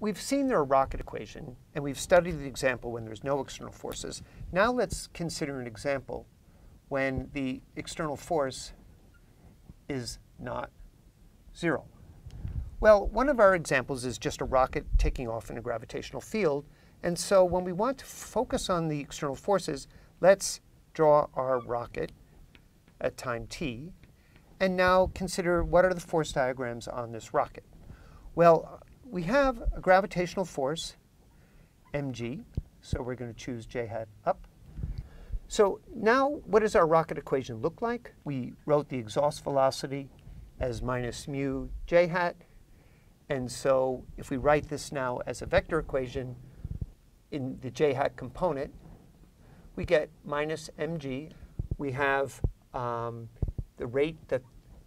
we've seen their rocket equation, and we've studied the example when there's no external forces. Now let's consider an example when the external force is not zero. Well, one of our examples is just a rocket taking off in a gravitational field. And so when we want to focus on the external forces, let's draw our rocket at time t. And now consider what are the force diagrams on this rocket. Well, we have a gravitational force, mg. So we're going to choose j hat up. So now what does our rocket equation look like? We wrote the exhaust velocity as minus mu j hat. And so if we write this now as a vector equation in the j hat component, we get minus mg. We have um, the rate that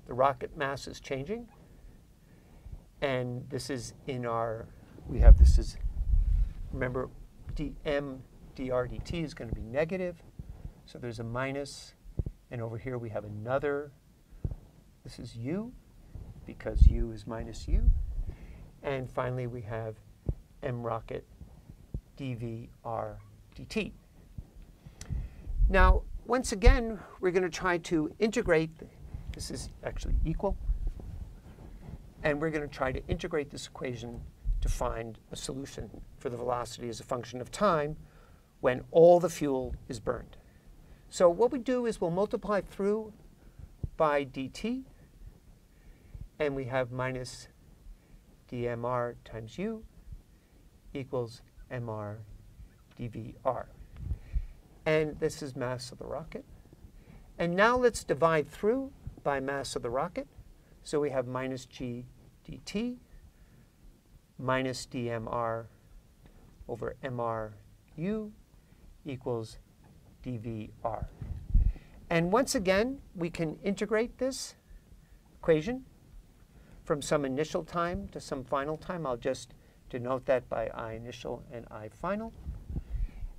the rocket mass is changing. And this is in our, we have this is, remember, dm dr dt is going to be negative. So there's a minus. And over here we have another. This is u, because u is minus u. And finally, we have m rocket dv r dt. Now, once again, we're going to try to integrate. This is actually equal. And we're going to try to integrate this equation to find a solution for the velocity as a function of time when all the fuel is burned. So what we do is we'll multiply through by dt, and we have minus dmr times u equals mr dvr. And this is mass of the rocket. And now let's divide through by mass of the rocket. So we have minus g dt minus dmr over mr u equals dvr. And once again, we can integrate this equation from some initial time to some final time. I'll just denote that by I initial and I final.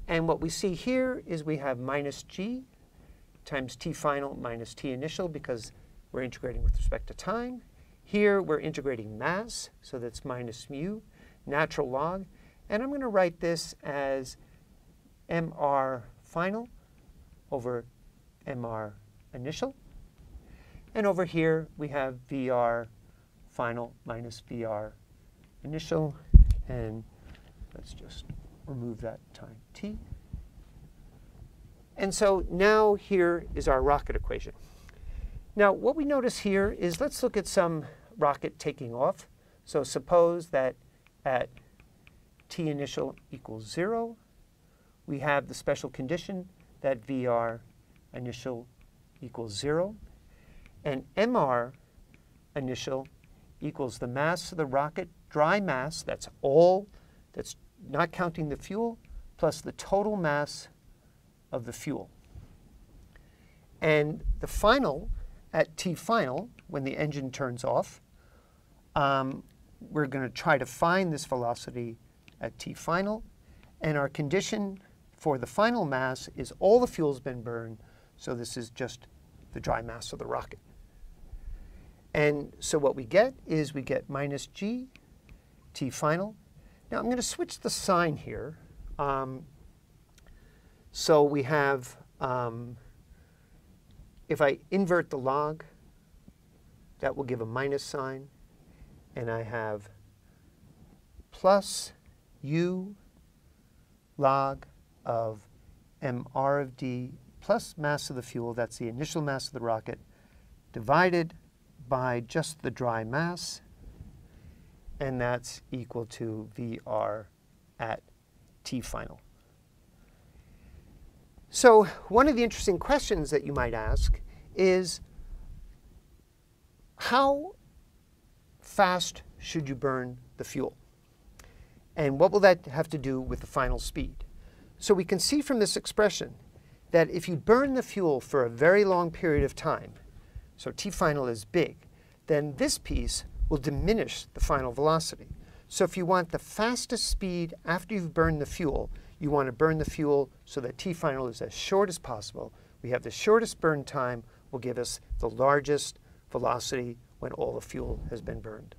And what we see here is we have minus g times t final minus t initial because we're integrating with respect to time. Here we're integrating mass, so that's minus mu, natural log. And I'm going to write this as mr final over mr initial. And over here we have vr final minus vr initial. And let's just remove that time t. And so now here is our rocket equation. Now what we notice here is let's look at some rocket taking off. So suppose that at t initial equals 0, we have the special condition that Vr initial equals 0, and Mr initial equals the mass of the rocket, dry mass, that's all, that's not counting the fuel, plus the total mass of the fuel. And the final, at T final, when the engine turns off, um, we're going to try to find this velocity at T final. And our condition for the final mass is all the fuel's been burned, so this is just the dry mass of the rocket. And so what we get is we get minus g, T final, now I'm going to switch the sign here. Um, so we have, um, if I invert the log, that will give a minus sign. And I have plus u log of mr of d plus mass of the fuel, that's the initial mass of the rocket, divided by just the dry mass, and that's equal to VR at T final. So one of the interesting questions that you might ask is, how fast should you burn the fuel? And what will that have to do with the final speed? So we can see from this expression that if you burn the fuel for a very long period of time, so T final is big, then this piece will diminish the final velocity. So if you want the fastest speed after you've burned the fuel, you want to burn the fuel so that T final is as short as possible. We have the shortest burn time will give us the largest velocity when all the fuel has been burned.